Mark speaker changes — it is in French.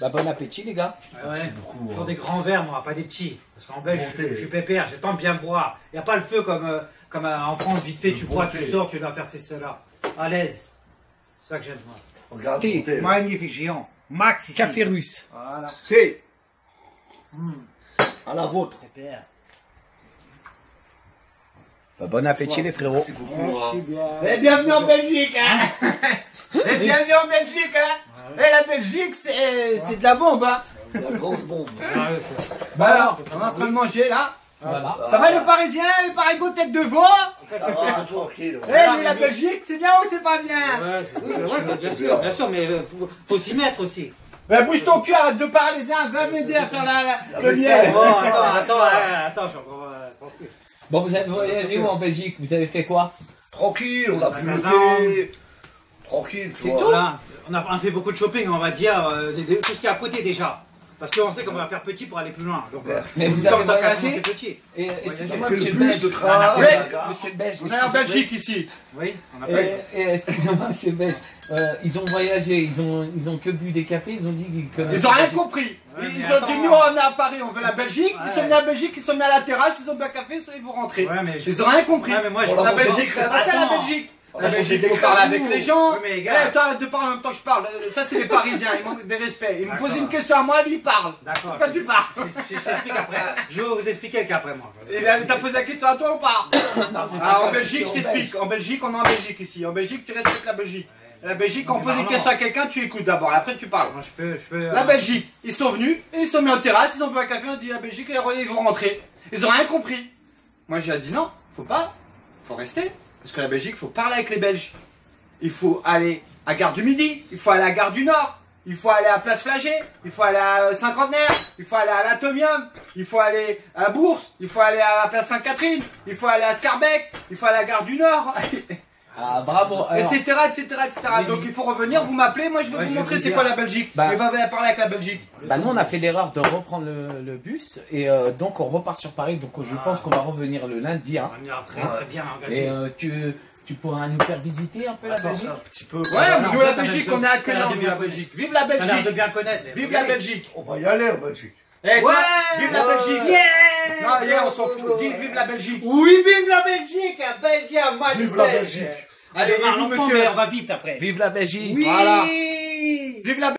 Speaker 1: Bah, bon appétit, les gars.
Speaker 2: Ouais,
Speaker 3: Merci beaucoup,
Speaker 2: Toujours
Speaker 3: hein.
Speaker 2: des grands verres, moi, pas des petits. Parce qu'en Belgique, je, suis pépère, j'ai temps de bien boire. Il n'y a pas le feu comme, euh, comme euh, en France, vite fait,
Speaker 3: Le
Speaker 2: tu bois, tu sors, tu dois faire ces cela. À l'aise. C'est ça que j'aime, moi.
Speaker 3: Regarde,
Speaker 1: Thé.
Speaker 2: Magnifique, géant. Max ici.
Speaker 1: Café russe.
Speaker 2: Voilà.
Speaker 3: Thé.
Speaker 2: Mmh.
Speaker 3: À la vôtre.
Speaker 2: Pépère.
Speaker 1: Bah, bon appétit, les frérots.
Speaker 3: Merci beaucoup. hein.
Speaker 2: bien.
Speaker 4: Et bienvenue en Belgique, hein Et bienvenue en Belgique, hein Et la Belgique, c'est c'est de la bombe, hein
Speaker 3: La grosse bombe.
Speaker 2: C'est-
Speaker 4: Bah alors, on est en train de manger, là.
Speaker 1: Voilà.
Speaker 4: Ça va, le Parisien, le Parigo tête de veau
Speaker 3: Ça va, tranquille.
Speaker 4: Eh,
Speaker 2: Ah,
Speaker 4: mais la Belgique, c'est bien ou c'est pas bien
Speaker 2: Ouais, c'est-
Speaker 3: Oui, bien
Speaker 2: ouais,
Speaker 3: sûr,
Speaker 2: bien sûr,
Speaker 3: sûr.
Speaker 2: bien sûr, mais euh, faut, faut s'y mettre aussi.
Speaker 4: Bah bouge ton cul, arrête de parler, viens, viens m'aider à faire la, la-
Speaker 3: La
Speaker 4: le miel
Speaker 2: Oh, attends, attends, ouais, attends, je suis encore euh, tranquille.
Speaker 1: Bon, vous avez voyagé où en Belgique? Vous avez fait quoi?
Speaker 3: Tranquille, on a le
Speaker 2: Magasin.
Speaker 3: thé. Tranquille, tu
Speaker 1: C'est
Speaker 3: vois.
Speaker 1: tout?
Speaker 2: Voilà, on a, on a fait beaucoup de shopping, on va dire, euh, tout ce qui est à côté déjà. Parce qu'on sait qu'on va faire petit pour aller plus loin. Donc, euh,
Speaker 3: Merci.
Speaker 1: Mais vous avez voyagé
Speaker 2: petit.
Speaker 1: Et excusez-moi, monsieur le Belge. monsieur le Belge.
Speaker 4: On est en Belgique ici
Speaker 2: Oui, on a
Speaker 1: Et,
Speaker 2: pas
Speaker 1: et excusez-moi, monsieur le Belge. Euh, ils ont voyagé, ils ont, ils ont que bu des cafés, ils ont dit qu'ils connaissent.
Speaker 4: Ils ont rien compris
Speaker 2: Ouais,
Speaker 4: Ils ont
Speaker 2: attends.
Speaker 4: dit, nous on est à Paris, on veut la Belgique Ils sont venus à Belgique, ils sont mis à la terrasse, ils ont bu un café, ils vont rentrer
Speaker 2: Ouais, mais je-
Speaker 4: Ils ont rien compris
Speaker 2: Ouais, mais moi, je
Speaker 3: Bon,
Speaker 4: La Belgique, c'est pas ça la. Belgique
Speaker 3: On
Speaker 4: La
Speaker 3: a mangé
Speaker 4: Belgique,
Speaker 3: des
Speaker 4: faut parler avec les gens.
Speaker 2: Mais les gars.
Speaker 4: Eh, toi, arrête de parler en même temps que je parle. Euh, Ça, c'est les Parisiens, ils manquent de respect. Ils me posent une question à moi, lui, il parle.
Speaker 2: D'accord.
Speaker 4: Toi, tu parles.
Speaker 2: Je, je- je t'explique après. Je vais vous expliquer le cas après moi.
Speaker 4: Et là, t'as posé la question à toi ou pas?
Speaker 1: Non, j'ai
Speaker 4: Ah, en
Speaker 1: la
Speaker 4: Belgique, je t'explique. En Belgique, on est en Belgique ici. En Belgique, tu respectes la Belgique. La Belgique, quand on
Speaker 2: Mais
Speaker 4: pose une question à quelqu'un, tu écoutes d'abord, et après tu parles.
Speaker 2: Moi, je peux, je peux. euh,
Speaker 4: La Belgique, ils sont venus, ils sont mis en terrasse, ils ont bu un café, on dit la Belgique, ils vont rentrer. Ils ont rien compris. Moi, j'ai dit non, faut pas, faut rester. Parce que la Belgique, faut parler avec les Belges. Il faut aller à Gare du Midi, il faut aller à Gare du Nord, il faut aller à Place Flagey, il faut aller à euh, Cinquantenaire, il faut aller à l'Atomium, il faut aller à Bourse, il faut aller à la Place Sainte-Catherine, il faut aller à Scarbeck, il faut aller à Gare du Nord,
Speaker 1: Ah, bravo. Alors,
Speaker 4: etc., etc., etc. Donc il faut revenir, vous m'appelez, moi je vais
Speaker 2: Ouais,
Speaker 4: vous
Speaker 2: je
Speaker 4: montrer c'est quoi la Belgique.
Speaker 1: Bah.
Speaker 4: Et va va parler avec la Belgique.
Speaker 1: bah, nous, on a fait l'erreur de reprendre le, le bus et euh, donc on repart sur Paris. Donc je
Speaker 2: Ah.
Speaker 1: pense qu'on va revenir le lundi. Hein.
Speaker 2: On ira très, très bien
Speaker 1: Et
Speaker 2: engagé.
Speaker 1: euh, tu, tu pourras nous faire visiter un peu la Belgique?
Speaker 3: Un petit peu.
Speaker 4: Ouais, mais nous la Belgique, on est
Speaker 2: de
Speaker 4: vive la Belgique? Vive la Vive. Belgique.
Speaker 3: On va y aller en Belgique.
Speaker 4: Eh, toi,
Speaker 2: Ouais.
Speaker 4: vive la
Speaker 3: Ouais.
Speaker 4: Belgique.
Speaker 2: Yeah
Speaker 4: Non, hier on s'en fout. Dis vive la Belgique.
Speaker 2: Oui, vive la Belgique, un Belgien, moi
Speaker 3: Vive la Belgique.
Speaker 4: Allez,
Speaker 2: Allez,
Speaker 4: vous, monsieur,
Speaker 2: on va vite après.
Speaker 1: Vive la Belgique.
Speaker 4: Voilà.
Speaker 2: Oui.
Speaker 4: Vive la